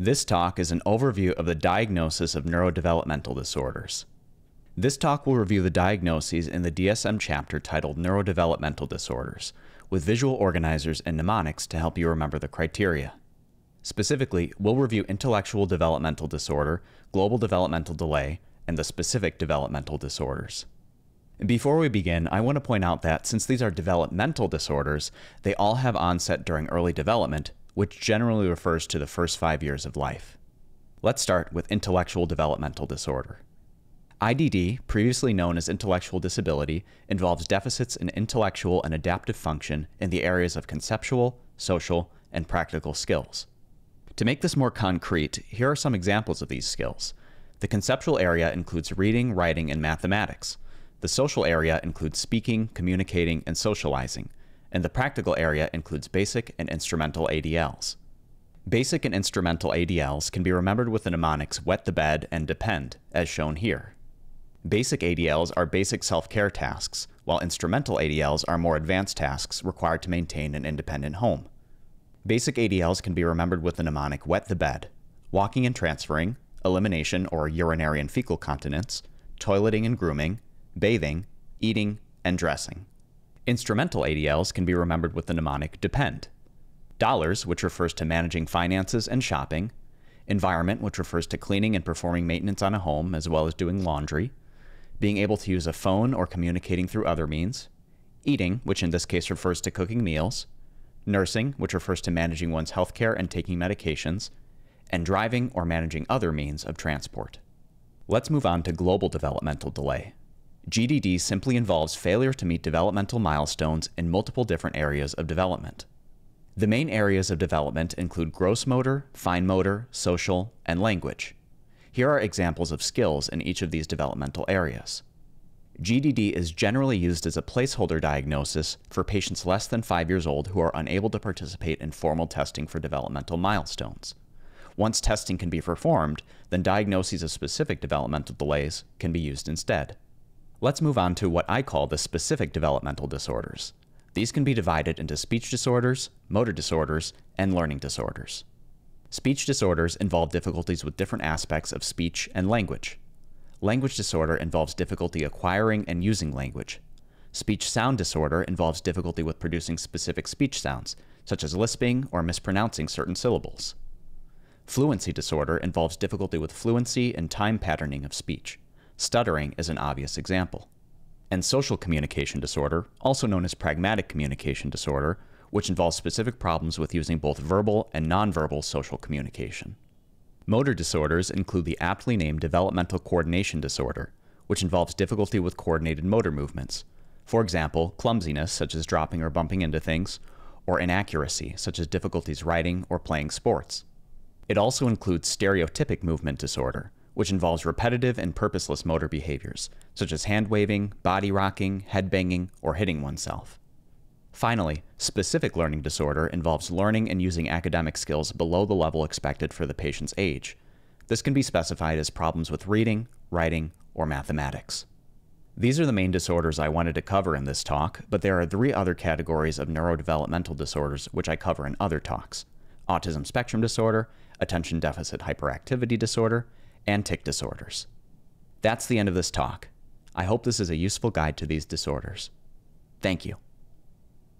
This talk is an overview of the diagnosis of neurodevelopmental disorders. This talk will review the diagnoses in the DSM chapter titled Neurodevelopmental Disorders, with visual organizers and mnemonics to help you remember the criteria. Specifically, we'll review intellectual developmental disorder, global developmental delay, and the specific developmental disorders. Before we begin, I want to point out that since these are developmental disorders, they all have onset during early development, which generally refers to the first five years of life. Let's start with intellectual developmental disorder. IDD, previously known as intellectual disability, involves deficits in intellectual and adaptive function in the areas of conceptual, social, and practical skills. To make this more concrete, here are some examples of these skills. The conceptual area includes reading, writing, and mathematics. The social area includes speaking, communicating, and socializing and the practical area includes basic and instrumental ADLs. Basic and instrumental ADLs can be remembered with the mnemonics wet the bed and depend, as shown here. Basic ADLs are basic self-care tasks, while instrumental ADLs are more advanced tasks required to maintain an independent home. Basic ADLs can be remembered with the mnemonic wet the bed, walking and transferring, elimination or urinary and fecal continence, toileting and grooming, bathing, eating, and dressing. Instrumental ADLs can be remembered with the mnemonic depend. Dollars, which refers to managing finances and shopping. Environment, which refers to cleaning and performing maintenance on a home as well as doing laundry. Being able to use a phone or communicating through other means. Eating, which in this case refers to cooking meals. Nursing, which refers to managing one's healthcare and taking medications. And driving or managing other means of transport. Let's move on to global developmental delay, GDD simply involves failure to meet developmental milestones in multiple different areas of development. The main areas of development include gross motor, fine motor, social, and language. Here are examples of skills in each of these developmental areas. GDD is generally used as a placeholder diagnosis for patients less than 5 years old who are unable to participate in formal testing for developmental milestones. Once testing can be performed, then diagnoses of specific developmental delays can be used instead. Let's move on to what I call the specific developmental disorders. These can be divided into speech disorders, motor disorders, and learning disorders. Speech disorders involve difficulties with different aspects of speech and language. Language disorder involves difficulty acquiring and using language. Speech sound disorder involves difficulty with producing specific speech sounds, such as lisping or mispronouncing certain syllables. Fluency disorder involves difficulty with fluency and time patterning of speech. Stuttering is an obvious example. And social communication disorder, also known as pragmatic communication disorder, which involves specific problems with using both verbal and nonverbal social communication. Motor disorders include the aptly named developmental coordination disorder, which involves difficulty with coordinated motor movements. For example, clumsiness, such as dropping or bumping into things, or inaccuracy, such as difficulties writing or playing sports. It also includes stereotypic movement disorder, which involves repetitive and purposeless motor behaviors, such as hand waving, body rocking, head banging, or hitting oneself. Finally, specific learning disorder involves learning and using academic skills below the level expected for the patient's age. This can be specified as problems with reading, writing, or mathematics. These are the main disorders I wanted to cover in this talk, but there are three other categories of neurodevelopmental disorders which I cover in other talks. Autism spectrum disorder, attention deficit hyperactivity disorder, and tic disorders. That's the end of this talk. I hope this is a useful guide to these disorders. Thank you.